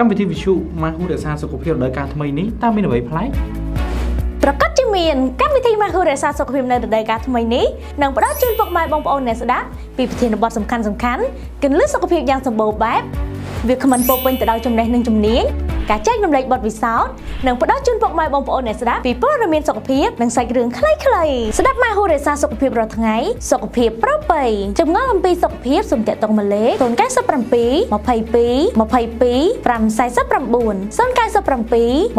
កម្មវិធីវិទ្យុមកហូរក្សាសុខភាពដោយការថ្មីនេះតើមានអ្វីប្លែកប្រកាសជាមានកម្មវិធីមកហូរក្សាសុខភាពនៅរដូវកាលថ្មីនេះនឹងផ្ដល់ជូនពុកម៉ែបងប្អូនអ្នកស្ដាប់ពីប្រធានបទសំខាន់សំខាន់គន្លឹះសុខភាពយ៉ាងសម្បូរបែបវាគ្មិនពោពេញទៅដោយចំណេះនិងជំនាញ ការចែករំលែកបទពិសោធន៍និងផ្ដល់ជូនពុកម៉ែបងប្អូនអ្នកស្ដាប់ពីព័ត៌មានសុខភាពនិងសាច់រឿងខ្លីៗស្ដាប់ម៉ែហូរេសាសុខភាពរាល់ថ្ងៃសុខភាពប្រពៃចម្ងល់អំពីសុខភាពសូមតាក់ទងមកលេខ097 22 22 549 097 22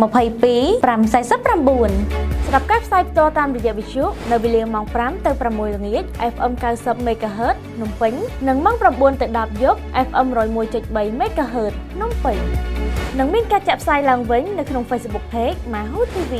22 549សម្រាប់ការផ្សាយផ្ទាល់តាមរយៈវិទ្យុនៅវេលាម៉ោង5ទៅ6ល្ងាច FM 90 MHz ភ្នំពេញ និងម៉ោង9ទៅ10យប់ FM 101.3 MHz ភ្នំពេញនិងមានការចាក់ផ្សាយឡើងវិញនៅក្នុង Facebook Page Mahu TV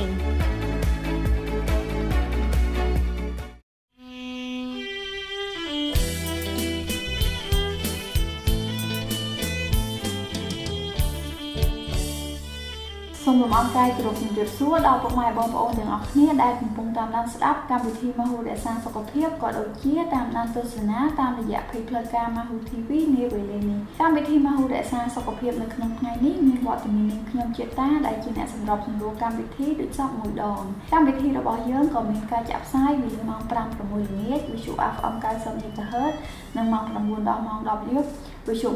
សូមលំអរកាយគោរពជំរាបសួរដល់ពុកម៉ែបងប្អូនទាំងអស់គ្នាដែលកំពុងតាមដានស្ដាប់កម្មវិធីមហូរក្សាសុខភាពក៏ដូចជាតាមដានទស្សនាតាមរយៈ Page ផ្លូវការមហូ TV នាវេលានេះកម្មវិធីមហូរក្សាសុខភាពនៅក្នុងថ្ងៃនេះមានវត្តមាននាងខ្ញុំជាតាដែលជាអ្នកសម្របសម្រួលកម្មវិធីដូចសពមួយដងកម្មវិធីរបស់យើងក៏មានការចាក់ផ្សាយពីម៉ោង5 6ល្ងាចវិទ្យុ FM 90 MHz និងម៉ោង9ដល់ម៉ោង10យប់ វិទ្យុ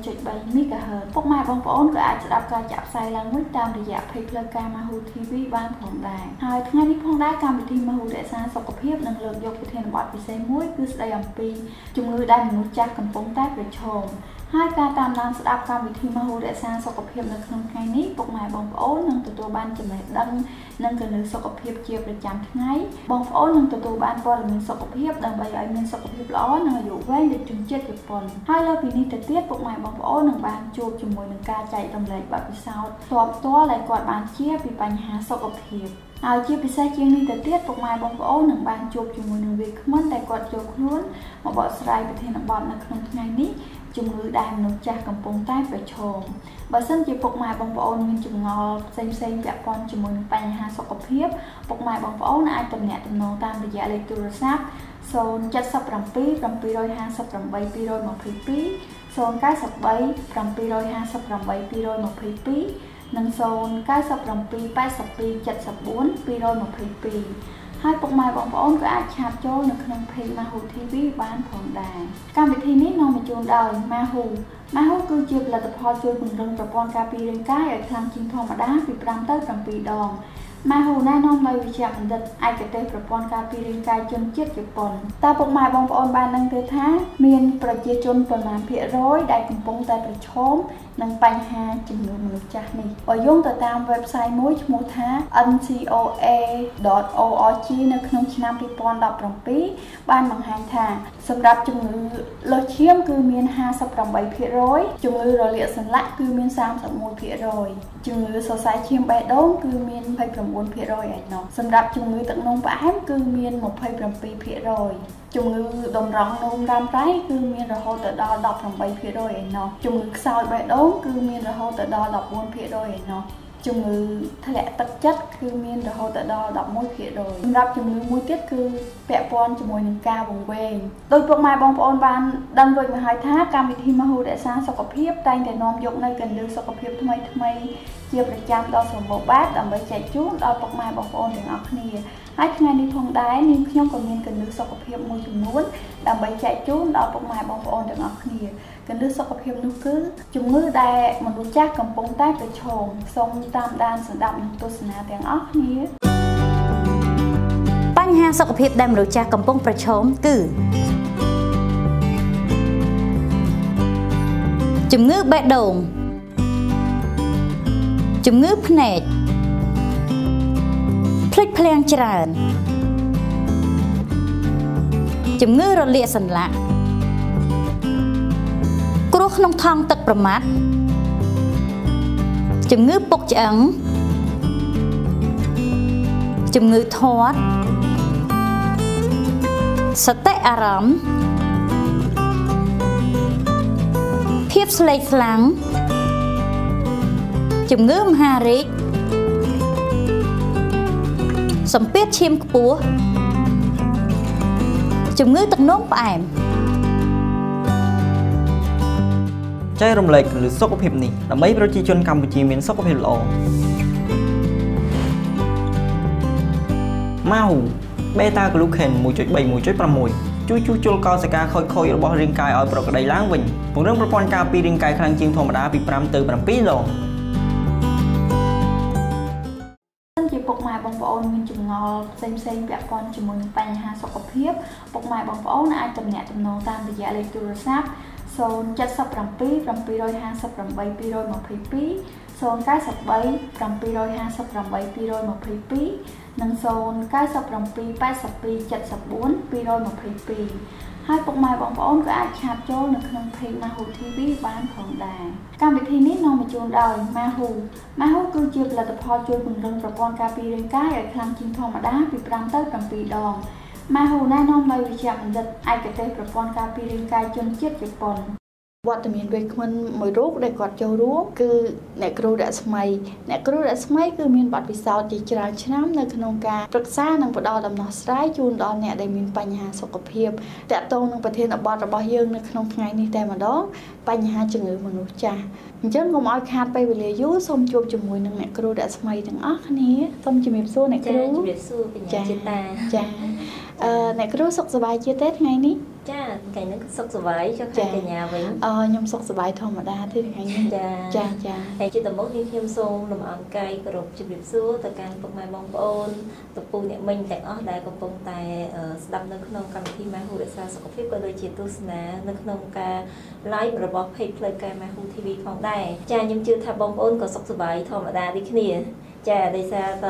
101.3 MHz ពុកម៉ែបងប្អូនក៏អាចស្ដាប់ការចាក់ផ្សាយឡើងវិញតាមរយៈ Page ផ្លូវការ Mahu TV បានផងដែរហើយថ្ងៃនេះផងដែរកម្មវិធី Mahu រក្សាសុខភាពនឹងលើកយកប្រធានបទពិសេសមួយគឺស្ដីអំពីជំងឺដែលមនុស្សចាស់កំពុងតែប្រឈម ហើយការតាមដានស្ដាប់កម្មវិធីមហូរក្សាសុខភាពនៅក្នុងថ្ងៃនេះពុកម៉ែបងប្អូននឹងទទួលបានចំណេះដឹងនិងគន្លឹះសុខភាពជាប្រចាំថ្ងៃបងប្អូននឹងទទួលបានព័ត៌មានសុខភាពដើម្បីឲ្យមានសុខភាពល្អនិងអាយុវែងដូចជនជាតិជប៉ុនហើយលើពីនេះទៅទៀតពុកម៉ែបងប្អូននឹងបានជួបជាមួយនឹងការចែករំលែកបទពិសោធន៍ផ្ទាល់ផ្ទាល់ដែលគាត់បានជាពីបញ្ហាសុខភាពហើយជាពិសេសជាងនេះទៅទៀតពុកម៉ែបងប្អូននឹងបានជួបជាមួយនឹងវាគ្មិនដែលគាត់ចូលខ្លួនមកបកស្រាយប្រធានបទនៅក្នុងថ្ងៃនេះ ជំងឺដែលមនុស្សចាស់កំពុងតែប្រឈមបើសិនជាពុកម៉ែបងប្អូនមានចម្ងល់ផ្សេងផ្សេងពាក់ព័ន្ធជាមួយនឹងបញ្ហាសុខភាពពុកម៉ែបងប្អូនអាចទំនាក់ទំនងតាមរយៈលេខទូរស័ព្ទ077 758 222 093 758 222និង097 82 74 222 ហើយពុកម៉ែបងប្អូនក៏អាចឆាតចូលនៅក្នុង page Mahu TV បានផងដែរកម្មវិធីនេះនាំមកជូនដោយ Mahu Mahu គឺជាផលិតផលជួយពង្រឹងប្រព័ន្ធការពាររាងកាយឲ្យខ្លាំងជាងធម្មតាពី5ទៅ7ដងម៉ែហ៊ូណែនាំដោយវិជ្ជាបណ្ឌិតឯកទេសប្រព័ន្ធការពាររាងកាយជនជាតិជប៉ុនតើពុកម៉ែបងប្អូនបានដឹងទេថា មានប្រជាជនប្រមាណភាគរយដែលកំពុងតែប្រឈម នឹងបញ្ហាជំងឺមនុស្សចាស់នេះបើយោងទៅតាម website មួយឈ្មោះថា ncoa.org នៅក្នុងឆ្នាំ2017បានបង្ហាញថាសម្រាប់ជំងឺលើសឈាមគឺមាន58%ជំងឺរលាកសន្លាក់គឺមាន31%ជំងឺសរសៃឈាមបេះដូងគឺមាន29%ឯណោះសម្រាប់ជំងឺទឹកនោមផ្អែមគឺមាន27% ជំងឺតម្រង់នោមរ៉ាំរ៉ៃគឺមានរហូតទៅដល់18%ឯណោះជំងឺខ្សោយបេះដូងគឺមានរហូតទៅដល់14%ឯណោះជំងឺធ្លាក់ទឹកចិត្តគឺមានរហូតដល់11%សម្រាប់ជំងឺមួយទៀតគឺពាក់ព័ន្ធជាមួយនឹងការវង្វេងដោយពុកម៉ែបងប្អូនបានដឹងរួចមកហើយថាកម្មវិធីមហូរក្សាសុខភាពតែងតែនាំយកនៅកន្លឹះសុខភាពថ្មីថ្មី ជាប្រចាំដ៏សម្បូរបែបដើម្បីចែកជូនដល់ពុកម៉ែបងប្អូនទាំងអស់គ្នាហើយថ្ងៃនេះផងដែរនាងខ្ញុំក៏មានកន្លឹះសុខភាពមួយចំនួនដើម្បីចែកជូនដល់ពុកម៉ែបងប្អូនទាំងអស់គ្នាកន្លឹះសុខភាពនោះគឺជំងឺដែលមនុស្សចាស់កំពុងតែប្រឈមសូមតាមដានស្ដាប់និងទស្សនាទាំងអស់គ្នាបញ្ហាសុខភាពដែលមនុស្សចាស់កំពុងប្រឈមគឺជំងឺបេះដូង ជំងឺភ្នែកភ្លេចភ្លាំងច្រើន ជំងឺរលាកសន្លាក់គ្រោះក្នុងថង់ទឹកប្រមាត់ជំងឺពុកឆ្អឹងជំងឺធាត់សតិអារម្មណ៍ភាពស្លេកស្លាំង ជំងឺមហារីកសម្ពាធឈាមខ្ពស់ជំងឺទឹកនោមផ្អែមចែករំលែកគន្លឹះសុខភាពនេះដើម្បីប្រជាជនកម្ពុជាមានសុខភាពល្អម៉ៅបេតាក្លូខេន1.3 1.6ជួយជួសជុលកោសិកាខូចខូចរបស់រាងកាយឲ្យប្រក្រតីឡើងវិញពង្រឹងប្រព័ន្ធការពាររាងកាយខ្លាំងជាងធម្មតាពី5ទៅ7ដង មានចម្ងល់ផ្សេងផ្សេងពាក់ព័ន្ធជាមួយនឹងបញ្ហាសុខភាពពុកម៉ែបងប្អូនអាចទំនាក់ទំនងតាមរយៈលេខទូរស័ព្ទ077 758 222 093 758 222និង097 82 74 222 ហើយពុកម៉ែបងប្អូនក៏អាចឆាតចូលនៅក្នុង page Mahu TV បានផងដែរកម្មវិធីនេះនាំមកជូនដោយ Mahu Mahu គឺជាផលិតផលជួយពង្រឹងប្រព័ន្ធការពាររាងកាយឲ្យខ្លាំងជាងធម្មតាពី5ទៅ7ដង Mahu ណែនាំដោយវិជ្ជាបណ្ឌិតឯកទេសប្រព័ន្ធការពាររាងកាយជនជាតិជប៉ុន វត្តមានវេក្មិនមួយរូបដែលគាត់ចូលរួមគឺអ្នកគ្រូរស្មីអ្នកគ្រូរស្មីគឺមានបទពិសោធន៍ជាច្រើនឆ្នាំនៅក្នុងការប្រឹក្សានិងផ្ដល់ដំណោះស្រាយជូនដល់អ្នកដែលមានបញ្ហាសុខភាពតកតងនឹងប្រធានបទរបស់យើងនៅក្នុងថ្ងៃនេះតែម្ដងបញ្ហាជំងឺមនុស្សចាស់អញ្ចឹងកុំឲ្យខាតពេលវេលាយូរសូមជួបជាមួយនឹងអ្នកគ្រូរស្មីទាំងអស់គ្នាសូមជំរាបសួរអ្នកគ្រូជំរាបសួរបញ្ញាជាតាចាអឺអ្នកគ្រូសុខសប្បាយជាទេថ្ងៃនេះចា ថ្ងៃនេះសុខសប្បាយចុះខាងកញ្ញាវិញអឺខ្ញុំសុខសប្បាយធម្មតាទេថ្ងៃនេះចាចាចាហើយជាដំបូងនេះខ្ញុំសូមលំអរកាយគោរពជម្រាបសួរទៅកាន់ពុកម៉ែបងប្អូនតពូអ្នកមិញទាំងអស់ដែលកំពុងតែស្ដាប់នៅក្នុងកម្មវិធីម៉ែហ៊ូរក្សាសុខភាពក៏ដូចជាទស្សនានៅក្នុងការ live របស់ page ផ្លូវការម៉ែហ៊ូ TV ផងដែរចាខ្ញុំជឿថាបងប្អូនក៏សុខសប្បាយធម្មតាដូចគ្នា ចាដោយសារត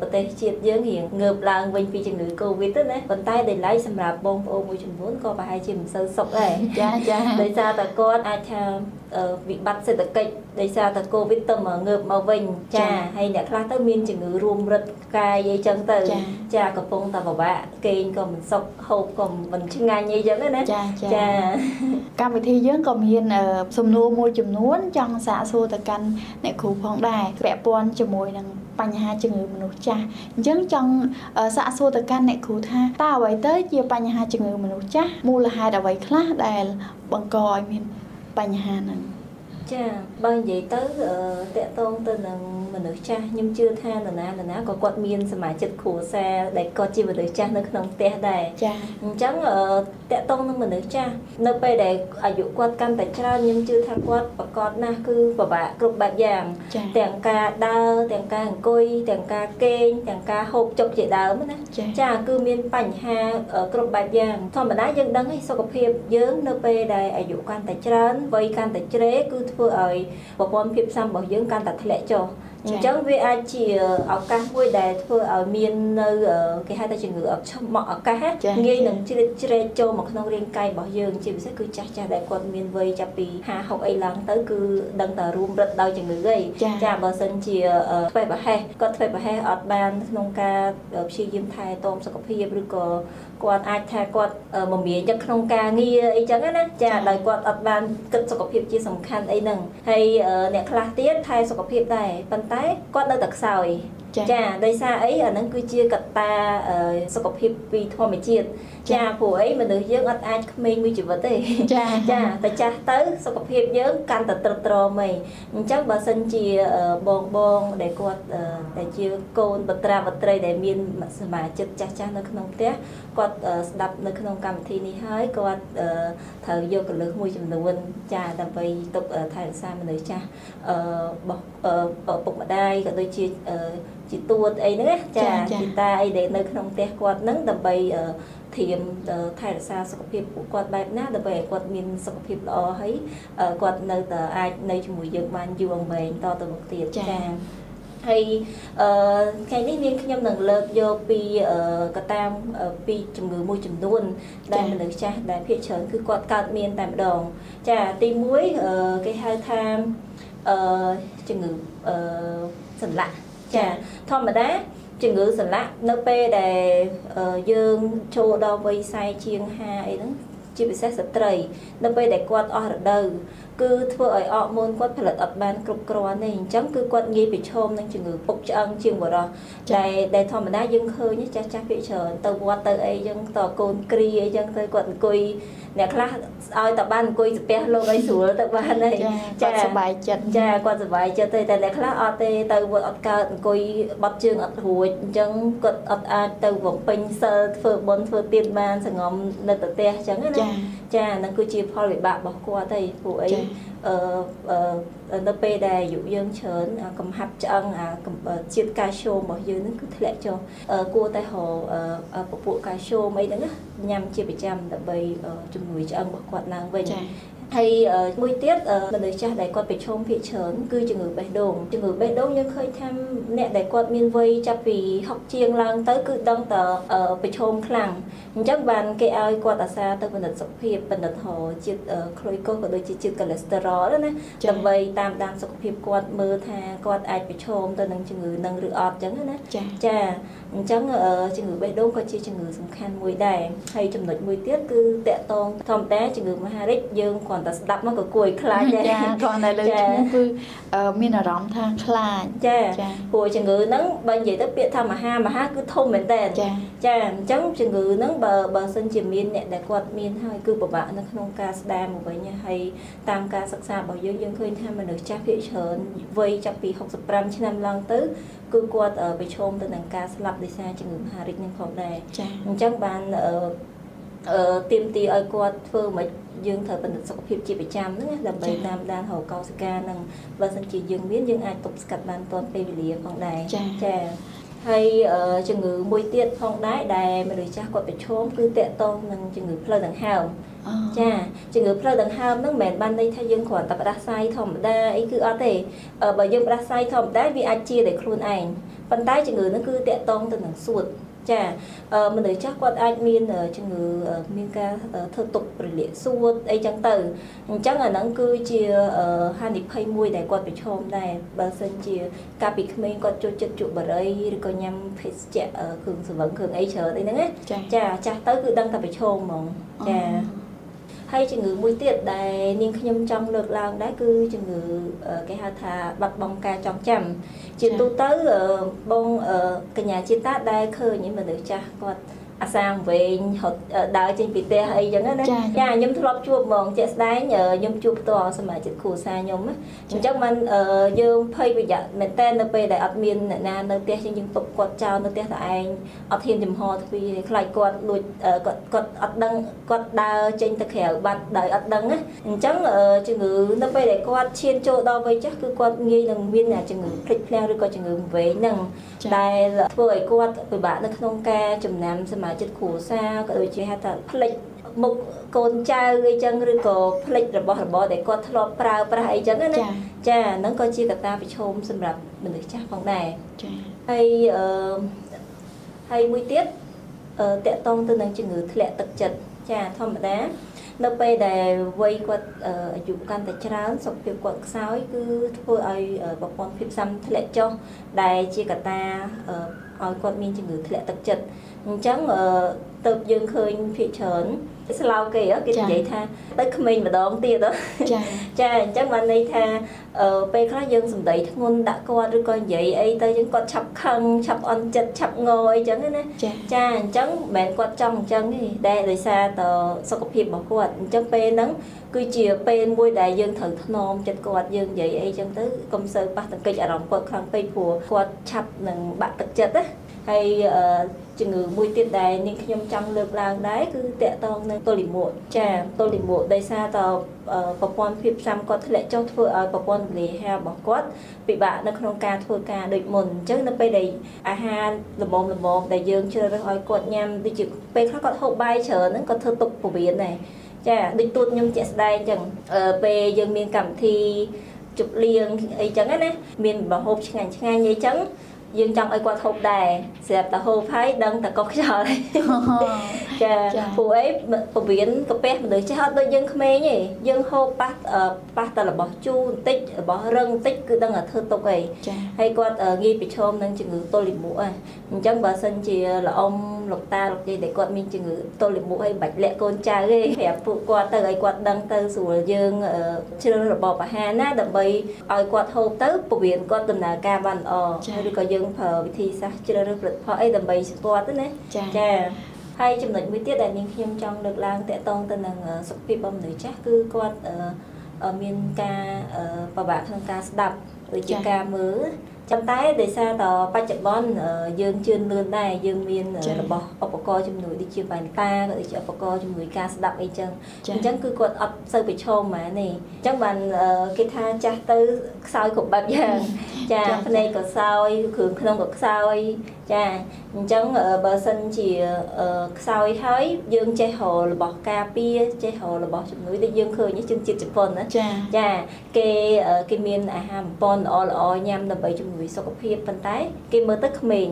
ប្រទេសជាតិយើងរៀងងើបឡើងវិញពីជំងឺ Covid ទៅណាប៉ុន្តែដោយឡែកសម្រាប់បងប្អូនមួយចំនួនក៏ប្រហែលជាមិនសូវសុខដែរចាចាដោយសារតែគាត់អាចថា វិបត្តិសេដ្ឋកិច្ចដោយសារតែកូវីដទៅមកងើបមកវិញចាហើយអ្នកខ្លះទៅមានជំងឺរួមរឹតកាយអីចឹងទៅចាកំពុងតែពិបាកគេងក៏មិនសុខហូបក៏មិនឆ្ងាញ់អីចឹងណាចាចាកម្មវិធីយើងក៏មានសំណួរមួយចំនួន ចង់សាកសួរទៅកាន់អ្នកគ្រូផងដែរពាក់ព័ន្ធជាមួយនឹងបញ្ហាជំងឺមនុស្សចាស់អញ្ចឹងចង់សាកសួរទៅកាន់អ្នកគ្រូថាតើអ្វីទៅជាបញ្ហាជំងឺមនុស្សចាស់មូលហេតុអ្វីខ្លះដែលបង្កឲ្យមាន បញ្ហាហ្នឹង ចាបើនិយាយទៅតកតងទៅនឹងមនុស្សចាស់ខ្ញុំជឿថានរណានរណាក៏គាត់មានសមាជិកគ្រួសារដែលគាត់ជាមនុស្សចាស់នៅក្នុងផ្ទះដែរចាអញ្ចឹងតកតងនឹងមនុស្សចាស់នៅពេលដែលអាយុគាត់កាន់តែច្រើនខ្ញុំជឿថាគាត់ប្រកបណាស់គឺពិបាកគ្រប់បែបយ៉ាងទាំងការដើរទាំងការអង្គុយទាំងការគេងទាំងការហូបចុកជាដើមណាចាគឺមានបញ្ហាគ្រប់បែបយ៉ាងធម្មតាយើងដឹងហើយសុខភាពយើងនៅពេលដែលអាយុកាន់តែច្រើនវ័យកាន់តែជ្រេគឺធ្វើឲ្យប្រព័ន្ធភាពស៊ាំរបស់យើងកាន់តែធ្លាក់ចុះអញ្ចឹងវាអាចជាឱកាសមួយដែលធ្វើឲ្យមាននៅគេហៅថាជំងឺឆ្មក់ឱកាសងាយនឹងជ្រៀតជ្រែកចូលមកក្នុងរាងកាយរបស់យើងជាពិសេសគឺចាស់ចាស់ដែលគាត់មានវ័យចាប់ពី50 60អីឡើងទៅគឺដឹងតែរួមរឹតដោយជំងឺអីចាបើសិនជាធ្វេសប្រហែសគាត់ធ្វេសប្រហែសអត់បានក្នុងការព្យាយាមថែទាំសុខភាពឬក៏គាត់អាចថាគាត់មមាញឹកក្នុងការងារអីចឹងណាចាដោយគាត់អត់បានគិតសុខភាពជាសំខាន់អីហ្នឹងហើយអ្នកខ្លះទៀតថែសុខភាពដែរប៉ុន្តែគាត់នៅតែខ្សោយ ចាដោយសារអីអាហ្នឹងគឺជាកត្តាសុខភាពពីធម្មជាតិចាព្រោះអីមនុស្សយើងអត់អាចក្មេងមួយជីវិតទេចាចាតែចាស់ទៅសុខភាពយើងកាន់តែត្រឹមត្រូវហ្មងអញ្ចឹងបើសិនជាបងបងដែលគាត់ដែលជាកូនបត្រាបត្រីដែលមានសមាជិកចាស់ចាស់នៅក្នុងផ្ទះគាត់ស្ដាប់នៅក្នុងកម្មវិធីនេះហើយគាត់ត្រូវយកកលឹះមួយចំនួនចាដើម្បីទុកថែរក្សាមនុស្សចាស់របស់ពុកម្ដាយក៏ដូចជា ជាទួតអីហ្នឹងណាចាជីតាអីដែលនៅក្នុងផ្ទះគាត់ហ្នឹងដើម្បីធៀមថែរក្សាសុខភាពពួកគាត់បែបណាដើម្បីឲ្យគាត់មានសុខភាពល្អហើយគាត់នៅតែអាចនៅជាមួយយើងបានយូរអង្វែងតទៅមុខទៀតចា៎ហើយអឺថ្ងៃនេះនាងខ្ញុំនឹងលើកយកពីកត្តាពីជំងឺមួយចំនួន ដែលមនុស្សចាស់ដែលភាគច្រើនគឺគាត់កើតមានតែម្ដង ចាទី1គេហៅថាអឺជំងឺអឺសន្លាក់ ចាធម្មតាជំងឺសន្លាក់នៅពេលដែលយើងចូលដល់វ័យ40ជាង50អីហ្នឹងជាពិសេសស្ត្រី នៅពេលដែលគាត់អស់រដូវគឺធ្វើឲ្យអរម៉ូនគាត់ផលិតអត់បានគ្រប់គ្រាន់ទេអញ្ចឹងគឺគាត់ងាយប្រឈមនឹងជំងឺពុកឆ្អឹងជាងបរោះដែលដែលធម្មតាយើងឃើញចាស់ចាស់ភាគច្រើនទៅវត្តទៅអីចឹងតកូនគ្រីអីចឹងទៅគាត់អង្គុយអ្នកខ្លះឲ្យតែបានអង្គុយស្ពះលោកអីស្រួលទៅបានហើយចាគាត់សុបាយចិត្តចាគាត់សុបាយចិត្តទេតែអ្នកខ្លះអត់ទេទៅវត្តអត់កើតអង្គុយបត់ជើងអត់រួចអញ្ចឹងគាត់អត់អាចទៅបំពេញសិលធ្វើបុណ្យធ្វើទានបានសងំនៅទៅផ្ទះអញ្ចឹងណាចាហ្នឹងគឺជាផលវិបាករបស់គាត់ទេព្រោះអីអឺនៅពេលដែលអាយុយើងច្រើនកំហាប់ឆ្អឹងអាជាតិកាល់ស្យូមរបស់យើងហ្នឹងគឺធ្លាក់ចុះគួរតែរកពពួកកាល់ស្យូមអីហ្នឹងញ៉ាំជាប្រចាំដើម្បីជំនួយឆ្អឹងរបស់គាត់ឡើងវិញ ហើយមួយទៀតមនុស្សចាស់ដែលគាត់ប្រឈមភាគច្រើនគឺជំងឺបេះដូងជំងឺបេះដូងយើងឃើញថាអ្នកដែលគាត់មានវ័យចាប់ពី60ជាងឡើងទៅគឺដឹងតែប្រឈមខ្លាំងអញ្ចឹងបានគេឲ្យគាត់អាសាទៅពិនិត្យសុខភាពពិនិត្យហៅជាតិក្លូយកូសក៏ដូចជាជាតិកូលេស្តេរ៉ុលណាដើម្បីតាមដានសុខភាពគាត់មើលថាគាត់អាចប្រឈមទៅនឹងជំងឺនឹងឬអត់អញ្ចឹងណាចា អញ្ចឹងជំងឺបេះដូងក៏ជាជំងឺសំខាន់មួយដែរហើយចំណុចមួយទៀតគឺតកតងធម្មតាជំងឺមហារីកយើងគ្រាន់តែស្ដាប់មកក៏គួរឲ្យខ្លាចដែរចាគ្រាន់តែលើឈ្មោះគឺមានអារម្មណ៍ថាខ្លាចចាព្រោះជំងឺហ្នឹងបើនិយាយទៅពាក្យថាមហាមហាគឺធំមែនតើចាចាអញ្ចឹងជំងឺហ្នឹងបើបើសិនជាមានអ្នកដែលគាត់មានហើយគឺពិបាកនៅក្នុងការស្ដារមកវិញហើយតាមការសិក្សារបស់យើងយើងឃើញថាមនុស្សចាស់ភាគច្រើនវ័យចាប់ពី65ឆ្នាំឡើងទៅ គឺគាត់ប្រឈមទៅនឹងការស្លាប់ដោយសារជំងឺមហារីកនឹងផងដែរអញ្ចឹងបានអឺអឺទៀមទីឲ្យគាត់ធ្វើមិនយើងត្រូវពិនិត្យសុខភាពជាប្រចាំហ្នឹងដើម្បីតាមដានរកកោសិកានិងបើសិនជាយើងមានយើងអាចទប់ស្កាត់បានទាន់ពេលវេលាផងដែរចា៎ហើយជំងឺមួយទៀតផងដែរដែលមនុស្សចាស់គាត់ប្រឈមគឺតកតងនឹងជំងឺផ្លូវដង្ហើម ចាជំងឺផ្លូវដង្ហើមហ្នឹងមិនមែនបានន័យថាយើងគ្រាន់តែផ្ដាសាយធម្មតាអីគឺអត់ទេបើយើងផ្ដាសាយធម្មតាវាអាចជាដោយខ្លួនឯងប៉ុន្តែជំងឺហ្នឹងគឺតកតងទៅនឹងសួតចាមនុស្សចាស់គាត់អាចមានជំងឺមានការធ្វើទុកប្រលាកសួតអីចឹងទៅអញ្ចឹងអាហ្នឹងគឺជាហានិភ័យមួយដែលគាត់ប្រឈមដែរបើសិនជាកាលពីក្មេងគាត់ចូលចិត្តជក់បារីឬក៏ញ៉ាំភេសជ្ជៈគ្រឿងសង្វឹងគ្រឿងអីច្រើនអីហ្នឹងណាចាចាស់ទៅគឺដឹងតែប្រឈមហ្មងចា ហើយជំងឺមួយទៀតដែលនាងខ្ញុំចង់លើកឡើងដែរគឺជំងឺគេហៅថាបាត់បង់ការចងចាំជាទូទៅបងកញ្ញាជាតាដែលឃើញមនុស្សចាស់គាត់ អាសាងវែងរត់ដើរចេញពីផ្ទះអីចឹងណាចាខ្ញុំធ្លាប់ជួបហ្មងជាក់ស្ដែងខ្ញុំជួបផ្ទាល់សមាជិកគ្រួសារខ្ញុំអញ្ចឹងបានយើងភ័យប្រយ័ត្នមែនតើនៅពេលដែលអត់មានអ្នកណានៅផ្ទះចឹងយើងទុកគាត់ចោលនៅផ្ទះតែឯងអត់ហ៊ានចំហទ្វារខ្លាចគាត់លួចគាត់គាត់អត់ដឹងគាត់ដើរចេញទៅក្រៅបាត់ដោយអត់ដឹងណាអញ្ចឹងជំងឺនៅពេលដែលគាត់ឈានចូលដល់វ័យចាស់គឺគាត់ងាយនឹងមានជំងឺភ្លេចភ្លាំងឬក៏ជំងឺវែងហ្នឹងដែលធ្វើឲ្យគាត់ពិបាកនៅក្នុងការចំណាំសមាជិកគ្រួសារក៏ដូចជាហៅថាផ្លិចមុខកូនចៅអីចឹងឬក៏ផ្លិចរបស់របរដែលគាត់ធ្លាប់ប្រើប្រាស់អីចឹងណាចាហ្នឹងក៏ជាកត្តាប្រឈមសម្រាប់មនុស្សចាស់ផងដែរចាហើយអឺហើយមួយទៀតអឺតកតងទៅនឹងជំងឺធ្លាក់ទឹកចិត្តចាធម្មតានៅពេលដែលវ័យគាត់អាយុកាន់តែច្រើនសុខភាពគាត់ខ្សោយគឺធ្វើឲ្យប្រព័ន្ធភាពស៊ាំធ្លាក់ចុះដែលជាកត្តាឲ្យគាត់មានជំងឺធ្លាក់ទឹកចិត្ត អញ្ចឹងទៅយើងឃើញភាគច្រើនស្លោគេគេនិយាយថាទៅក្មេងម្ដងទៀតចាចាអញ្ចឹងបានន័យថាពេលខ្លះយើងសំដីធ្ងន់ដាក់គាត់ឬក៏និយាយអីទៅយើងគាត់ឆាប់ខឹងឆាប់អន់ចិត្តឆាប់ងអីចឹងណាចាអញ្ចឹងមិនមែនគាត់ចង់អញ្ចឹងទេតែដោយសារតសុខភាពរបស់គាត់អញ្ចឹងពេលហ្នឹងគឺជាពេលមួយដែលយើងត្រូវថ្នមចិត្តគាត់យើងនិយាយអីចឹងទៅកុំសូវប៉ះទង្គិចអារម្មណ៍គាត់ខ្លាំងពេកព្រោះគាត់ឆាប់នឹងបាក់ទឹកចិត្តណា ហើយជំងឺមួយទៀតដែលនាងខ្ញុំចង់លើកឡើងដែរគឺតកតងនឹងទល់លាមកចាទល់លាមកដោយសារតប្រព័ន្ធភាពផ្សំគាត់ធ្លាក់ចុះធ្វើឲ្យប្រព័ន្ធពលាហារបស់គាត់ពិបាកនៅក្នុងការធ្វើការដូចមុនអញ្ចឹងនៅពេលដែលអាហារល្មមល្មមដែលយើងជ្រើសរើសឲ្យគាត់ញ៉ាំដូចជាពេលខ្លះគាត់ហូបបាយច្រើនហ្នឹងគាត់ធ្វើទុកពវៀនដែរចាដូចទូតខ្ញុំជាក់ស្ដែងអញ្ចឹងពេលយើងមានកម្មវិធីជប់លៀងអីចឹងណាមានម្ហូបឆ្ងាញ់ឆ្ងាញ់អីចឹង យើងចង់ឲ្យគាត់ហូបដែរស្រាប់តែហូបហើយដឹងតែកុសខ្យល់ចាព្រោះអីពវៀនកាពះមនុស្សចេះអត់ដូចយើងក្មេងទេយើងហូបប៉ះប៉ះតែរបស់ជូរបន្តិចរបស់រឹងបន្តិចគឺដឹងតែធ្វើទុកឯងហើយគាត់ងាយប្រឈមនឹងជំងឺទល់លាមកឯងអញ្ចឹងបើសិនជាល្អអម លលោកតាលោកយាយដែលគាត់មានជំងឺទល់លាមកហើយបាច់លាក់កូនចៅទេប្រាប់ពួកគាត់ទៅឲ្យគាត់ដឹងទៅស្រួលយើងជ្រើសរបបអាហារណាដើម្បីឲ្យគាត់ហូបទៅពវៀនគាត់ដំណើរការបានល្អឬក៏យើងប្រើវិធីសាស្ត្រជ្រើសរើសផលិតផលអីដើម្បីគាត់ទៅណាចាហើយចំណុចមួយទៀតដែលនាងខ្ញុំចង់លើកឡើងតកតងទៅនឹងសុខភាពរបស់មនុស្សចាស់គឺគាត់មានការបបាក់ក្នុងការស្ដាប់ដូចជាការមើល ប៉ុន្តែដោយសារតបច្ចុប្បន្នយើងជឿនលឿនដែរយើងមានរបស់ឧបករណ៍ជំនួយដូចជាវ៉ែនតាក៏ដូចជាឧបករណ៍ជំនួយការស្ដាប់អីចឹងអញ្ចឹងគឺគាត់អត់សូវប្រឈមហ្មងនេះអញ្ចឹងបានគេថាចាស់ទៅខ្សោយគ្រប់បែបយ៉ាងចាភ្នែកក៏ខ្សោយគ្រឿងក្នុងក៏ខ្សោយចាអញ្ចឹងបើសិនជាខ្សោយហើយយើងចេះរករបស់ការពារចេះរករបស់ជំនួយដូចយើងឃើញជនជាតិជប៉ុនណាចាចាគេគេមានអាហារបំពន់ល្អល្អញ៉ាំដើម្បីជំនួយសុខភាពប៉ុន្តែ គេមើលទៅក្មេង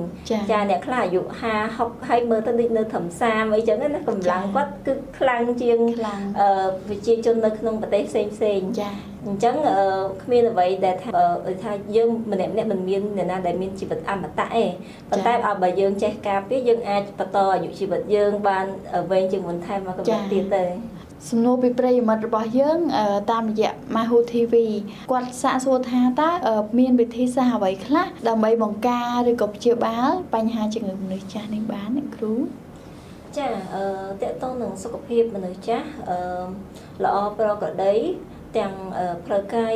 ចាអ្នកខ្លះអាយុ50 60ហើយមើលទៅដូចនៅត្រឹម30អីចឹងណាកម្លាំងគាត់គឺខ្លាំងជាងប្រជាជននៅក្នុងប្រទេសផ្សេងផ្សេងចា អញ្ចឹងគ្មានអ្វីដែលថាថាយើងម្នាក់ម្នាក់មិនមានអ្នកណាដែលមានជីវិតអមតៈទេប៉ុន្តែបើយើងចេះការពារយើងអាចបន្តអាយុជីវិតយើងបានវែងជាងមុនថែមមកកម្រិតទៀតទេសំណួរពីប្រិយមិត្តរបស់យើង តាមរយៈ Mahu TV គាត់សាកសួរថាតើមានវិធីសាស្ត្រអ្វីខ្លះដើម្បីបង្ការឬក៏ព្យាបាល បញ្ហាជំងឺមនុស្សចាស់នេះបានអ្នកគ្រូចាអឺតកតងនឹងសុខភាពមនុស្សចាស់អឺល្អប្រក្រតី ទាំងផ្លូវកាយ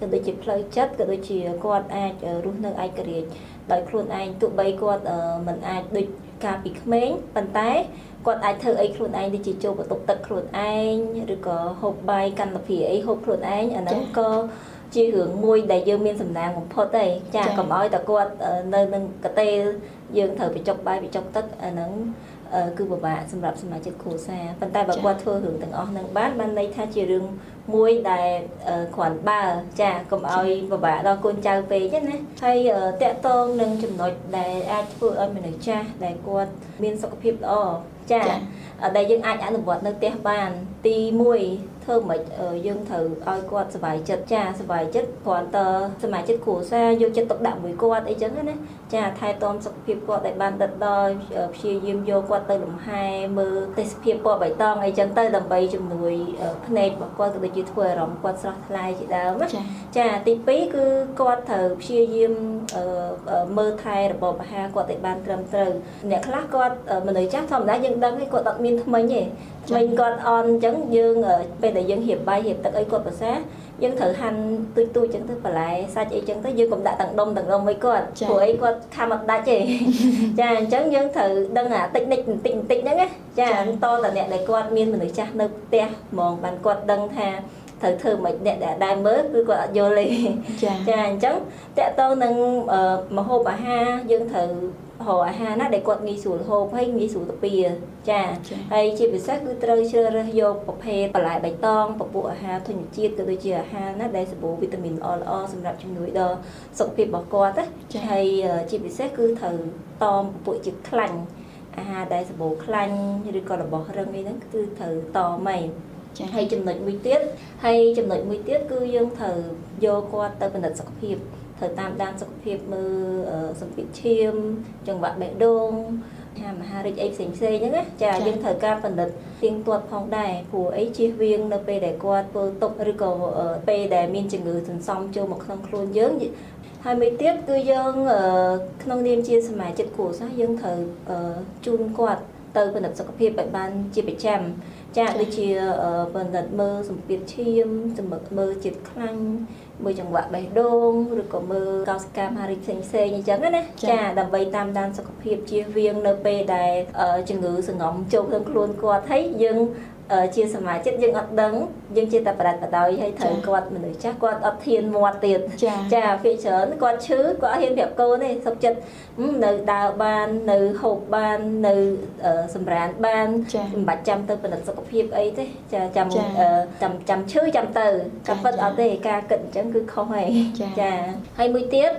ក៏ដូចជាផ្លូវចិត្តក៏ដូចជាគាត់អាចរស់នៅឯករាជ្យដោយខ្លួនឯងទោះបីគាត់មិនអាចដូចកាលពីក្មេងប៉ុន្តែគាត់អាចធ្វើអីខ្លួនឯងដូចជាចូលបន្ទប់ទឹកខ្លួនឯងឬក៏ហូបបាយកាន់តែព្រាអីហូបខ្លួនឯងអាហ្នឹងក៏ជារឿងមួយដែលយើងមានសំណាងបំផុតទេចាកុំឲ្យតែគាត់នៅនឹងកតេលយើងត្រូវបញ្ចុកបាយបញ្ចុកទឹកអាហ្នឹង គឺពិបាកសម្រាប់សមាជិកគ្រួសារប៉ុន្តែបើគាត់ធ្វើរឿងទាំងអស់នឹងបានបានន័យថាជារឿងមួយដែលគ្រាន់បើចាកុំឲ្យពិបាកដល់កូនចៅពេកណាហើយតកតងនឹងចំណុចដែលអាចធ្វើឲ្យមនុស្សចាស់ដែលគាត់មានសុខភាពល្អចាដែលយើងអាចអនុវត្តនៅផ្ទះបានទី1 ធ្វើមិនយើងត្រូវឲ្យគាត់សុបាយចិត្តចាសុបាយចិត្តគ្រាន់តែសមាជិកគ្រួសារយកចិត្តទុកដាក់មួយគាត់អីចឹងណាចាថែទាំសុខភាពគាត់ឲ្យបានដិតដល់ព្យាយាមយកគាត់ទៅលំហែមើលទេសភាពពណ៌បៃតងអីចឹងទៅដើម្បីជំនួយភ្នែករបស់គាត់ក៏ដូចជាធ្វើអារម្មណ៍គាត់ស្រស់ថ្លាជាដើមចាទី2គឺគាត់ត្រូវព្យាយាមមើលថែរបបអាហារគាត់ឲ្យបានត្រឹមត្រូវអ្នកខ្លះគាត់មនុស្សចាស់ធម្មតាយើងដឹងគាត់អត់មានថ្មិញទេ ថ្មិញគាត់អន់អញ្ចឹងយើងពេលដែលយើងរៀបបាយរៀបទឹកអីគាត់ប្រសាយើងត្រូវហាន់ទូចទូចអញ្ចឹងទៅបន្លែសាច់អីចឹងទៅយើងកុំដាក់ទាំងដុំទាំងដុំអីគាត់ព្រោះអីគាត់ខំអត់ដាច់ទេចាអញ្ចឹងយើងត្រូវដឹងអាតិចនិចបន្តិចបន្តិចហ្នឹងណាចាតតអ្នកដែលគាត់មានមនុស្សចាស់នៅផ្ទះហ្មងបានគាត់ដឹងថាត្រូវធ្វើមិនអ្នកដែលដែរមើលគឺគាត់អត់យល់ទេចាអញ្ចឹងតកតទៅនឹងមហូបអាហារយើងត្រូវ រកអាហារណាដែលគាត់ងាយស្រួលហូបហើយងាយស្រួលទៅពីចាហើយជាពិសេសគឺត្រូវជ្រើសរើសយកប្រភេទបន្លែបៃតងពពុះអាហារធញ្ញជាតិក៏ដូចជាអាហារណាដែលសម្បូរវីតាមីនល្អល្អសម្រាប់ជំនួយដល់សុខភាពរបស់គាត់ណាហើយជាពិសេសគឺត្រូវតមពពុះជាខ្លាញ់អាហារដែលសម្បូរខ្លាញ់ឬក៏របស់រឹងអីហ្នឹងគឺត្រូវតមឯងចាហើយចំណុចមួយទៀតហើយចំណុចមួយទៀតគឺយើងត្រូវយកគាត់ទៅពិនិត្យសុខភាព ត្រូវតាមដានសុខភាពមើលសម្ពាធឈាម ចង្វាក់បេះដូងហាមហារិចអីផ្សេងផ្សេងហ្នឹងណាចាយើងត្រូវការបណ្ឌិតទៀងទាត់ផងដែរព្រោះអីជៀសវាងនៅពេលដែលគាត់ធ្វើទុកឬក៏ពេលដែលមានជំងឺសន្សំចូលមកក្នុងខ្លួនយើងហើយមួយទៀតគឺយើងក្នុងនាមជាសមាជិកគ្រួសារយើងត្រូវជូនគាត់ទៅពិនិត្យសុខភាពឲ្យបានជាប្រចាំ ចាដូចជាបណ្ឌិតមើលសម្ពាធឈាមសម្ពឹកមើលជាតិខ្លាញ់មើលចង្វាក់បេះដូងឬក៏មើលកោសិកាមហារីកផ្សេងផ្សេងអញ្ចឹងណាចាដើម្បីតាមដានសុខភាពជៀសវាងនៅពេលដែលជំងឺសង្ងំចូលក្នុងខ្លួនគាត់ហើយយើង ជាសមាជិកយើងអត់ដឹងយើងជាតែប្រដាច់បដោយហើយត្រូវគាត់មនុស្សចាស់គាត់អត់ធានមាត់ទៀតចាភាគច្រើនគាត់ឈឺគាត់អត់ហ៊ានប្រាប់កូនទេសុខចិត្តនៅដើរបាននៅហូបបាននៅសម្រានបានមិនបាច់ចាំទៅពិនិត្យសុខភាពអីទេចាចាំចាំចាំឈឺចាំទៅក៏ពិតអត់ទេការគិតអញ្ចឹងគឺខុសហើយចាហើយមួយទៀត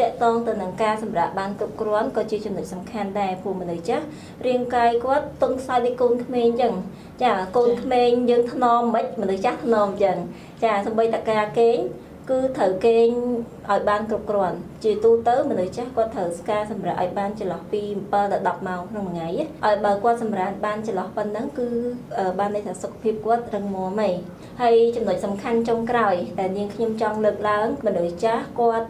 តកតងទៅនឹងការសម្រាប់បានគ្រប់គ្រាន់ក៏ជាចំណុចសំខាន់ដែរព្រោះមនុស្សចាស់រាងកាយគាត់ទន់ខ្សោយដូចកូនក្មេងអញ្ចឹង ចាកូនក្មេងយើងថ្នមមិនមនុស្សចាស់ថ្នមអញ្ចឹងចាសម្បីតការគេងគឺត្រូវគេងឲ្យបានគ្រប់គ្រាន់ ជាទូទៅមនុស្សចាស់គាត់ត្រូវស្ការសម្រាប់ឲ្យបានចន្លោះពី7ទៅ10ម៉ោងក្នុងមួយថ្ងៃឲ្យបើគាត់សម្រាប់បានចន្លោះប៉ុណ្ណឹងគឺបានន័យថាសុខភាពគាត់រឹងមាំហីហើយចំណុចសំខាន់ចុងក្រោយដែលនាងខ្ញុំចង់លើកឡើងមនុស្សចាស់គាត់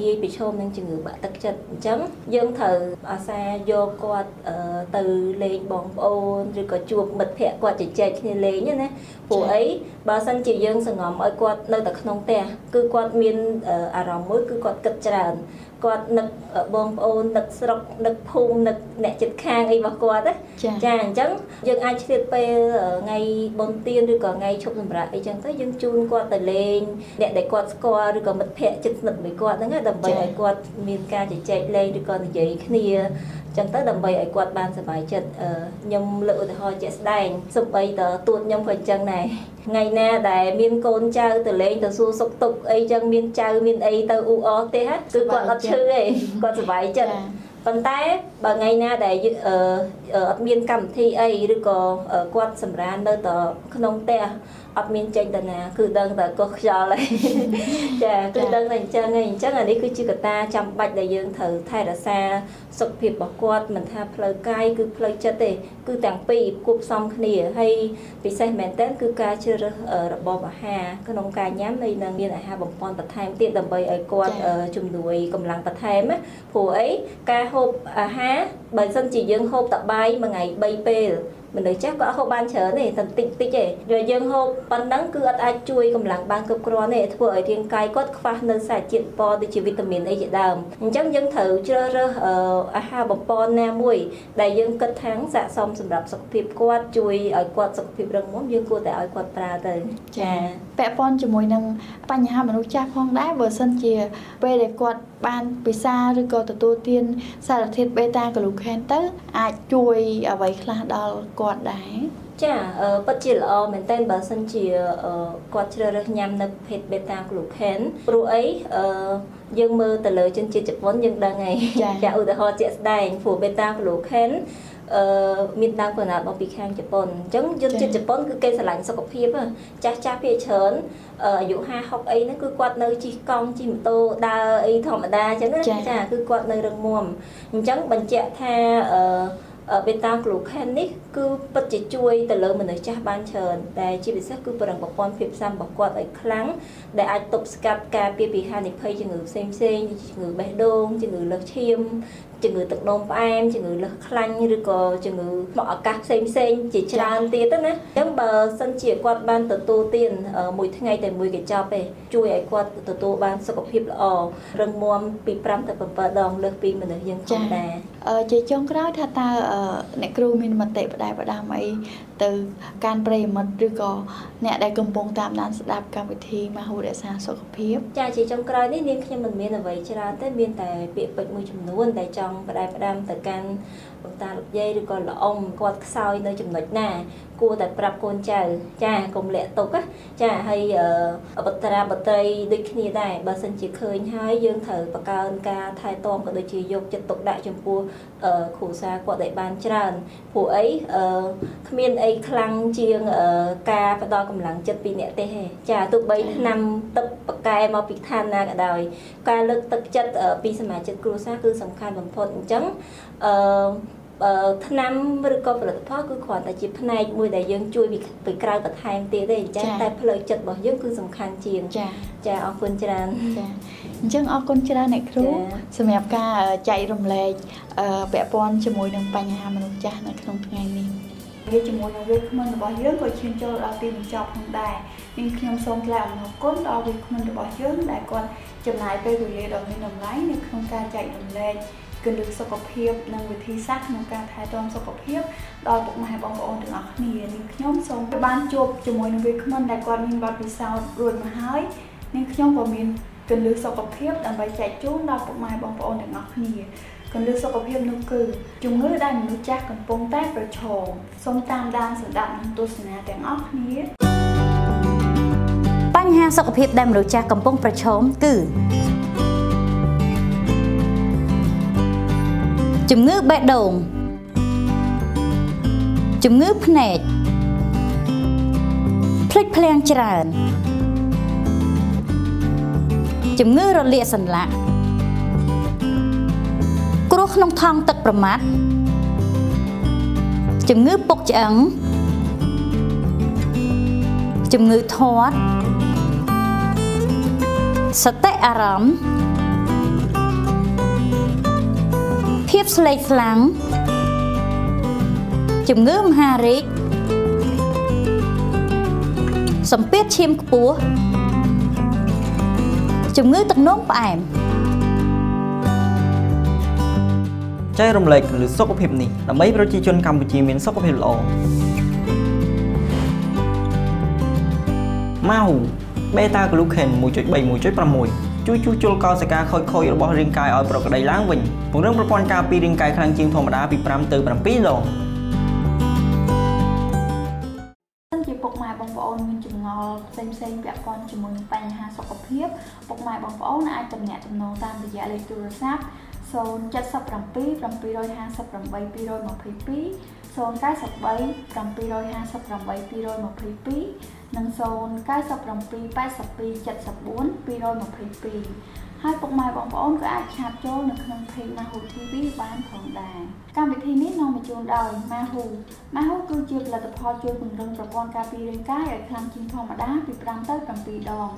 ងាយប្រឈមនឹងជំងឺបាក់ទឹកចិត្តអញ្ចឹងយើងត្រូវអាសាយកគាត់ទៅលេងបងប្អូនឬក៏ជួបមិត្តភ័ក្តិគាត់ជជែកគ្នាលេងណាព្រោះអីបើសិនជាយើងសង្ងំឲ្យគាត់នៅតែក្នុងផ្ទះគឺគាត់មានអារម្មណ៍មួយគឺគាត់គិតច្រើនគាត់នឹកបងប្អូននឹកស្រុកនឹកភូមិនឹកអ្នកជិតខាងអីរបស់គាត់ណាចាអញ្ចឹងយើងអាចឆ្លៀតពេលថ្ងៃបុណ្យទានឬក៏ថ្ងៃឈប់សម្រាកអីចឹងទៅយើងជូនគាត់ទៅលេងអ្នកដែលគាត់ស្គាល់ឬក៏មិត្តភ័ក្តិជិតស្និទ្ធមួយគាត់ហ្នឹងដើម្បីឲ្យគាត់មានការជជែកលេងឬក៏និយាយគ្នា ចឹងទៅដើម្បីឲ្យគាត់បានសុបាយចិត្តខ្ញុំលើកឧទាហរណ៍ជាក់ស្ដែងសំបីតទួតខ្ញុំក៏អញ្ចឹងដែរថ្ងៃណាដែលមានកូនចៅទៅលេងទៅសួរសុខទុក្ខអីចឹងមានចៅមានអីទៅអ៊ូអទេគឺគាត់អត់ឈឺទេគាត់សុបាយចិត្តប៉ុន្តែបើថ្ងៃណាដែលអត់មានកម្មវិធីអីឬក៏គាត់សម្រាននៅតែក្នុងផ្ទះ អត់មានចេញទៅណាគឺដឹងតែកោះខ្យល់ហើយចាគឺដឹងតែអញ្ចឹងហើយអញ្ចឹងអានេះគឺជាកត្តាចាំបាច់ដែលយើងត្រូវថែរក្សាសុខភាពរបស់គាត់មិនថាផ្លូវកាយគឺផ្លូវចិត្តទេគឺទាំងពីរគួបផ្សំគ្នាហើយពិសេសមែនតើគឺការជ្រើសរើសរបបអាហារក្នុងការញ៉ាំនៃនឹងមានអាហារបំពន់បន្ថែមទៀតដើម្បីឲ្យគាត់ជំនួយកម្លាំងបន្ថែមព្រោះអីការហូបអាហារបើមិនជាយើងហូបតែបាយមួយថ្ងៃ3ពេល មនុស្សចាស់ក៏ហូបបានច្រើនទេតែតិចតិចទេបើយើងហូបប៉ុណ្ណឹងគឺអត់អាចជួយកម្លាំងបានគ្រប់គ្រាន់ទេធ្វើឲ្យរាងកាយគាត់ខ្វះនៅសារជាតិពណ៌ដូចជាវីតាមីនអីជាដើមអញ្ចឹងយើងត្រូវជ្រើសរើសអាហារបំពន់ណាមួយ ដែលយើងគិតថាស័ក្តិសមសម្រាប់សុខភាពគាត់ជួយឲ្យគាត់សុខភាពរឹងមាំយើងគួរតែឲ្យគាត់ប្រើទៅចា ពាក់ព័ន្ធជាមួយនឹងបញ្ហាមនុស្សចាស់ផងដែរបើសិនជាពេលដែលគាត់បានពិសាឬក៏ទទួលទានសារធាតុបេតាក្លូខេនទៅ អាចជួយអ្វីខ្លះដល់គាត់ដែរចាពិតជាល្អមែនតើបើសិនជាគាត់ជ្រើសរើសញ៉ាំនៅប្រភេទ beta glucan ព្រោះអីយើងមើលទៅលើជនជាតិជប៉ុនយើងដឹងហើយចាឧទាហរណ៍ជាក់ស្ដែងព្រោះ beta glucan អឺមានដើមកំណើតមកពីខាងជប៉ុនអញ្ចឹងយុទ្ធជាតិជប៉ុនគឺគេឆ្លាញ់សុខភាពចាស់ចាស់ភាគច្រើនអាយុ50 60អីហ្នឹងគឺគាត់នៅជិះកង់ជិះម៉ូតូដើរអីធម្មតាអញ្ចឹងណាចាគឺគាត់នៅរឹងមាំអញ្ចឹងបញ្ជាក់ថាអឺ beta glucan នេះគឺពិតជាជួយទៅលើមនុស្សចាស់បានច្រើនតែជាពិសេសគឺប្រឹងប្រព័ន្ធភាពស៊ាំរបស់គាត់ឲ្យខ្លាំងដែលអាចទប់ស្កាត់ការពារពីហានិភ័យជំងឺផ្សេងផ្សេងជំងឺបេះដូងជំងឺលើសឈាមជំងឺទឹកនោមផ្អែមជំងឺលើសខ្លាញ់ឬក៏ជំងឺមកអាកាសផ្សេងផ្សេងជាច្រើនទៀតណាអញ្ចឹងបើសិនជាគាត់បានទទួលទានមួយថ្ងៃតែមួយកញ្ចប់ទេជួយឲ្យគាត់ទទួលបានសុខភាពល្អរឹងមាំពី5ទៅ7ដងលើសពីមនុស្សយើងធម្មតាជាចុងក្រោយថាតើអ្នកគ្រូមានមតិបដែបដាមអីទៅការប្រិយមិត្តឬក៏អ្នកដែលកំពុងតាមដានស្ដាប់កម្មវិធីមហោរក្សាសុខភាពចាជាចុងក្រោយនេះនាងខ្ញុំមិនមានអ្វីច្រើនទេមានតែពាក្យពេចន៍មួយចំនួនដែលចង់បដែបដាមទៅកាន់លោកតាលោកយាយឬក៏ល្អអ៊ំគាត់ខ្សោយនៅចំណុចណាគួរតែប្រាប់កូនចៅចាកុំលាក់ទុកចាហើយបត្រាបត្រីដូចគ្នាដែរបើសិនជាឃើញហើយយើងត្រូវបង្កើនការថែទាំក៏ដូចជាយកចិត្តទុកដាក់ចំពោះគ្រួសារគាត់ឲ្យបានច្រើនព្រោះអីគ្មានអីខ្លាំងជាងការផ្ដល់កម្លាំងចិត្តពីអ្នកទេសទេចាទោះបីឆ្នាំទឹកបកែមកពីឋានណាក៏ដោយការលើកទឹកចិត្តពីសមាជិកគ្រួសារគឺសំខាន់បំផុតអញ្ចឹង អឺថ្នាំឬក៏ផលិតផលគឺគ្រាន់តែជាផ្នែកមួយដែលយើងជួយពីក្រៅបន្ថែមទៀតទេចាតែផ្លូវចិត្តរបស់យើងគឺសំខាន់ជាងចាចាអរគុណច្រើនចាអញ្ចឹងអរគុណច្រើនអ្នកគ្រូសម្រាប់ការចែករំលែកពាក់ព័ន្ធជាមួយនឹងបញ្ហាមនុស្សចាស់នៅក្នុងថ្ងៃនេះវាជាមួយនឹងវាគ្មិនរបស់យើងក៏ឈានចូលដល់ទីបញ្ចប់ផងដែរនាងខ្ញុំសូមថ្លែងអំណរគុណដល់វាគ្មិនរបស់យើងដែលគាត់ចំណាយពេលវេលាដ៏មានតម្លៃនៅក្នុងការចែករំលែក គន្លឹះសុខភាពនិងវិធីសាស្ត្រក្នុងការថែទាំសុខភាពដល់ពុកម៉ែបងប្អូនទាំងអស់គ្នានាងខ្ញុំសូមបានជួបជាមួយនឹងវាគ្មិនដែលគាត់មានបទពិសោធន៍រួចមកហើយនាងខ្ញុំក៏មានគន្លឹះសុខភាពដើម្បីចែកជូនដល់ពុកម៉ែបងប្អូនទាំងអស់គ្នាគន្លឹះសុខភាពនោះគឺជំងឺដែលមនុស្សចាស់កំពុងតែប្រឈមសូមតាមដានសម្ដាប់និងទស្សនាទាំងអស់គ្នាបញ្ហាសុខភាពដែលមនុស្សចាស់កំពុងប្រឈមគឺ ជំងឺបេះដូងជំងឺភ្នែកភ្លេចភ្លាំងច្រើន ជំងឺរលាកសន្លាក់គ្រោះក្នុងថង់ទឹកប្រមាត់ជំងឺពុកឆ្អឹងជំងឺធាត់សតិអារម្មណ៍ ភាពស្លេកស្លាំងជំងឺមហារីកសម្ពាធឈាមខ្ពស់ជំងឺទឹកនោមផ្អែមចែករំលែកលើសុខភាពនេះដើម្បីប្រជាជនកម្ពុជាមានសុខភាពល្អម៉ៅបេតាក្លូខេន1.3 1.6 ជួយជួសជុលកោសិកាខូចខូចរបស់រាងកាយឲ្យប្រក្រតីឡើងវិញពង្រឹងប្រព័ន្ធការពាររាងកាយខ្លាំងជាងធម្មតាពី5ទៅ7ដងផ្សេងផ្សេងពាក់ព័ន្ធជាមួយនឹងបញ្ហាសុខភាពពុកម៉ែបងប្អូនអាចទំនាក់ទំនងតាមរយៈលេខទូរស័ព្ទ077 758 222 093 758 222 និង097 82 74 222ហើយពុកម៉ែបងប្អូនក៏អាចឆាតចូលនៅក្នុង page Mahu TV បានផងដែរកម្មវិធីនេះនាំមកជូនដោយ Mahu Mahu គឺជាផលិតផលជួយពង្រឹងប្រព័ន្ធការពាររាងកាយឲ្យខ្លាំងជាងធម្មតាពី5ទៅ7ដង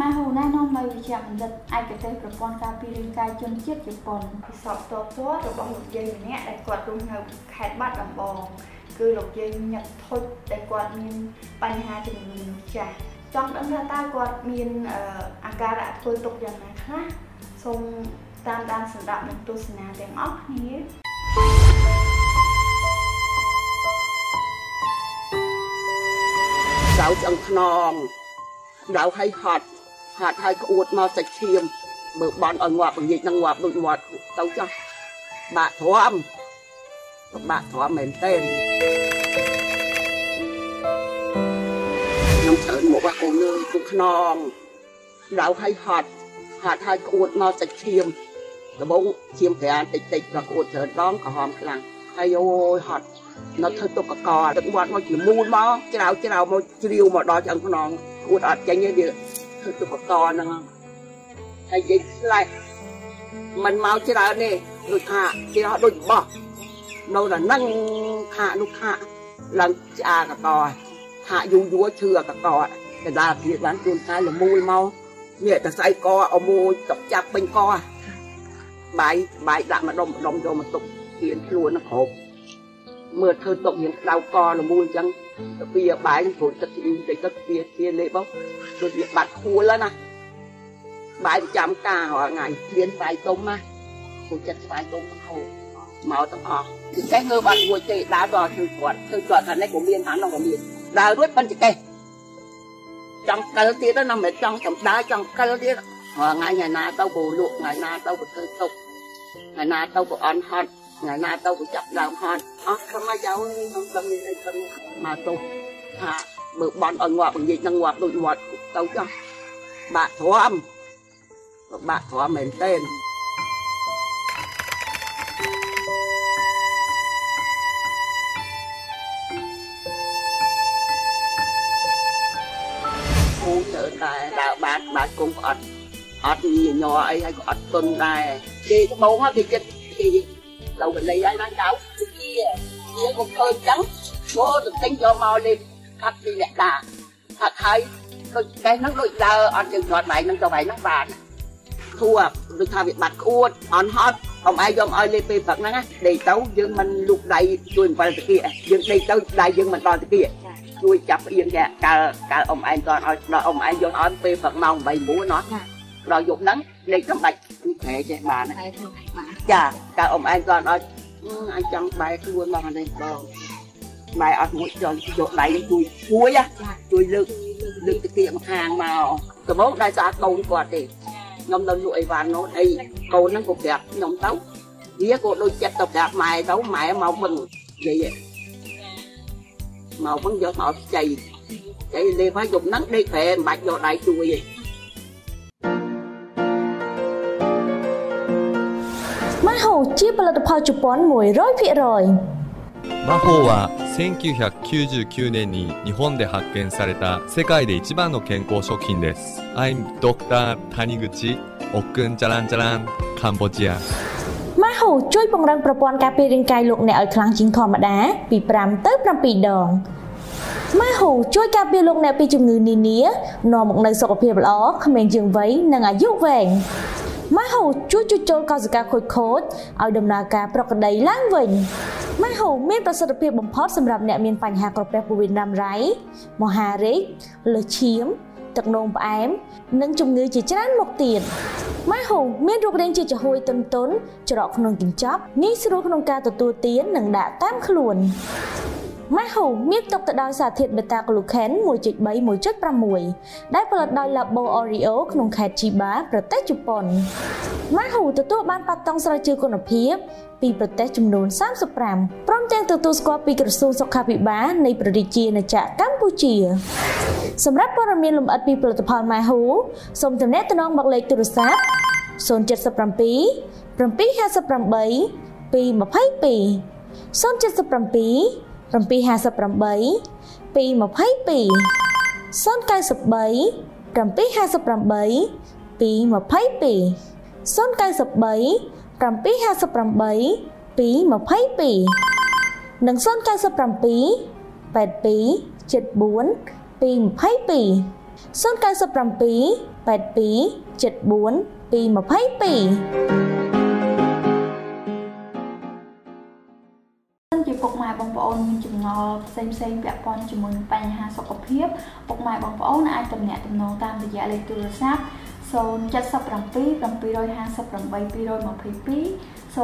Mahu ណែនាំដោយវិជ្ជាបណ្ឌិតឯកទេសប្រព័ន្ធការពាររាងកាយជនជាតិជប៉ុនពិសោធន៍តបតរបស់លោកយាយម្នាក់ដែលគាត់រស់នៅខេត្តបាត់ដំបង គឺលោកយាយញឹកធុចដែលគាត់មានបញ្ហាជំងឺចាស់ចង់ដឹងថាតើគាត់មានអាការៈធ្វើទុកយ៉ាងណាខ្លះសូមតាមដានសម្រាប់នឹងទស្សនាទាំងអស់គ្នាដៅឆ្អឹងខ្នងដៅឲ្យហត់ហត់ឲ្យក្អួតមកសាច់ឈាមមើលបន់ឲ្យងាប់បង្យាយនឹងងាប់ដូចមាត់ទៅចោះបាក់ទ្រាំ បាក់ទ្រាំមែនទេខ្ញុំច្រើនមកបាក់កូនលើគុំខ្នងដៅឲ្យហត់ហត់ឲ្យក្អួតមកសាច់ឈាមដំបងឈាមប្រានតិចតិចក៏ក្អួតច្រើនដងក្រហមខ្លាំងហើយអូយហត់នៅធ្វើទុកកកទឹកមាត់មកជាមូលមកច្រៅច្រៅមកជ្រាវមកដល់ឆ្អឹងខ្នងក្អួតអត់ចេញទេវាធ្វើទុកកកហ្នឹងហើយនិយាយស្លេះมันមកច្រើនទេដូចថាគេអត់ដូចបោះ នៅតែនឹងខានោះខាឡើងឆ្អាកកខាយូយួរឈឺកកកដាលភាពបានជួនកាយលមូលមកនេះតែស្អីកអមួយតកចាប់ពេញកបាយបាយដាក់ម្ដុំម្ដុំយកមកទុកទៀនខ្លួននឹងគ្រប់មើលធ្វើទុករៀងក្តៅកលមូលអញ្ចឹងទៅពីបាយព្រួយទឹកទីតិចទឹកពីពីលេបមកដូចវាបាត់ខួលហើយណាបាយប្រចាំការរាល់ថ្ងៃព្រៀនស្វាយទុំណាគូចិត្តស្វាយទុំហូប មកទាំងអស់ចេះងើបាត់រួចទេដើរដល់ជួយគាត់ជួយគាត់ថានេះក៏មានហាននោះក៏មានដើររួចប៉ុន្តែចេះចង់កិលទៀតណាមិនចង់ចំដើចង់កិលទៀតថ្ងៃថ្ងៃណាទៅក៏លក់ថ្ងៃណាទៅក៏ធ្វើទុកថ្ងៃណាទៅក៏អន់ហត់ថ្ងៃណាទៅក៏ចាប់ដើមហត់អស់ខ្ញុំមកយកខ្ញុំដឹងនេះអីទៅមកទៅថាមើលបន់ឲ្យងាប់និយាយនឹងងាប់ដូចងាប់ទៅចោះបាក់ទ្រាំបាក់ទ្រាំមែនទេ គូទៅដែរដើរបានបានគុំអត់អត់ញីញ័រអីហើយក៏អត់ទុនដែរគេត្បូងគេចិត្តគេឡូវបលីហើយបានចៅជាជាកុំឃើញចឹងចូលទៅទិញយកមកលេបខាត់ពីអ្នកតាខាត់ហើយដូចកេះហ្នឹងដូចដើរអត់ជើងគាត់ម៉ែហ្នឹងទៅម៉ែហ្នឹងបានធួដូចថាវាបាត់ក្អួតអន់ហត់អមឯងយកឲ្យលេបពេលព្រឹកហ្នឹងណាដេកទៅយើងមិនលូកដៃជួយអំបិលតាគៀយើងដេកទៅដៃយើងមិនដល់តាគៀ ជួយចាប់អៀងគេកាលកាលអមឯងតន់ឲ្យដល់អមឯងយកឲ្យពេលព្រឹកម៉ោង8 9ណោះដល់យប់ហ្នឹងដេកទៅដាច់ប្រែចេះបានចាកាលអមឯងគាត់អត់អញចង់បែរខ្លួនមកនេះបងបែរអត់មួយយកយកដៃជួយជួយជួយលើកលើកទៅម្ខាងមកដំបូងដែរស្អាតកូនគាត់ទេខ្ញុំនៅលក់អីវ៉ាន់នោះអីកូនហ្នឹងក៏ប្រាប់ខ្ញុំទៅវាក៏ដូចចិត្តទៅប្រាប់ម៉ែទៅម៉ែមកមិននិយាយ មកវិញយកមកចៃចៃលេបហើយយប់ហ្នឹងដេកប្រែមិនបាច់យកដៃជួយទេម៉ាហូជាផលិតផលជប៉ុន100%ម៉ា 魔法は1999年に日本で発見された世界で一番の健康食品です I'm Dr. 谷口おっくんちゃらんちゃらんカンボジア ម៉ាហូជួយពង្រឹងប្រព័ន្ធការពាររាងកាយលោកអ្នកឲ្យខ្លាំងជាងធម្មតាពី5ទៅ7ដងម៉ាហូជួយការពារលោកអ្នកពីជំងឺនានានាំមកនូវសុខភាពល្អក្មេងជាងវ័យនិងអាយុវែងម៉ាហូជួយជួសជុលកោសិកាខូចខូចឲ្យដំណើរការប្រក្រតីឡើងវិញម៉ាហូមានប្រសិទ្ធភាពបំផុតសម្រាប់អ្នកមានបញ្ហាក្រពះពោះវៀនរ៉ាំរ៉ៃមហារីកលើសឈាមទឹកនោមផ្អែម និងជំងឺជាច្រើនមុខទៀតម៉ាហូមានរូបរាងជាចំហួយទន់ទន់ច្រកក្នុងកញ្ចប់ងាយស្រួលក្នុងការទទួលទាននិងដាក់តាមខ្លួន ម៉ាហូមានទុកទៅដោយសារធាតុ beta glucan 1.3 1.6ដែលផលិតដោយ Labo Oreo ក្នុងខេត្ត Chiba ប្រទេសជប៉ុនម៉ាហូទទួលបានប៉ាតុងស្រាវជ្រាវគុណភាពពីប្រទេសចំនួន35ព្រមទាំងទទួលស្គាល់ពីក្រសួងសុខាភិបាលនៃប្រទេសជាណាចក្រកម្ពុជាសម្រាប់ព័ត៌មានលម្អិតពីផលិតផលម៉ាហ៊ូសូមទំនាក់ទំនងមកលេខទូរស័ព្ទ077 758 222 077 758 222 093 753 222 093 758 222និង097 82 74 222 097 82 74 222 ពុកម៉ែបងប្អូនមានចម្ងល់ផ្សេងផ្សេងពាក់ព័ន្ធជាមួយនឹងបញ្ហាសុខភាពពុកម៉ែបងប្អូនអាចទំនាក់ទំនងតាមរយៈលេខទូរស័ព្ទ077 758 222 093 758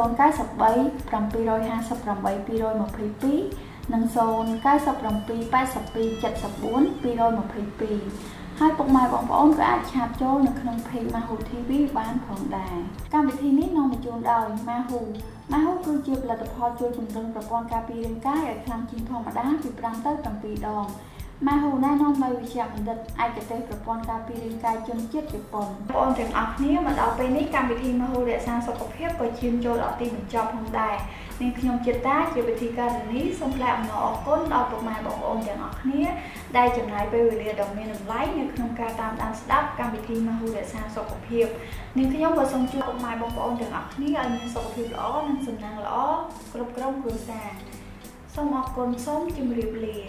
222និង097 82 74 222ហើយពុកម៉ែបងប្អូនក៏អាចឆាតចូលនៅក្នុង page Mahu TV បានផងដែរកម្មវិធីនេះនាំមកជូនដោយ Mahu Mahu គឺជាផលិតផលជួយពង្រឹងប្រព័ន្ធការពាររាងកាយឲ្យខ្លាំងជាងធម្មតាពី5ទៅ7ដងម៉ាហ៊ូណែនាំដោយវិជ្ជាបណ្ឌិតឯកទេសប្រព័ន្ធការពាររាងកាយជនជាតិជប៉ុនបងប្អូនទាំងអស់គ្នាមកដល់ពេលនេះកម្មវិធីម៉ាហ៊ូរក្សាសុខភាពក៏ឈានចូលដល់ទីបញ្ចប់ផងដែរ នាងខ្ញុំចិត្តតាជាវិធីការនីសូមថ្លែងអំណរអគុណដល់ពុកម៉ែបងប្អូនទាំងអស់គ្នាដែលចំណាយពេលវេលាដ៏មានតម្លៃនៅក្នុងការតាមដានស្ដាប់កម្មវិធីម៉ាហ៊ូរក្សាសុខភាពនាងខ្ញុំក៏សូមជូនពុកម៉ែបងប្អូនទាំងអស់គ្នាឲ្យមានសុខភាពល្អនិងសំណាងល្អគ្រប់ក្រុមគ្រួសារសូមអរគុណសូមជម្រាបលា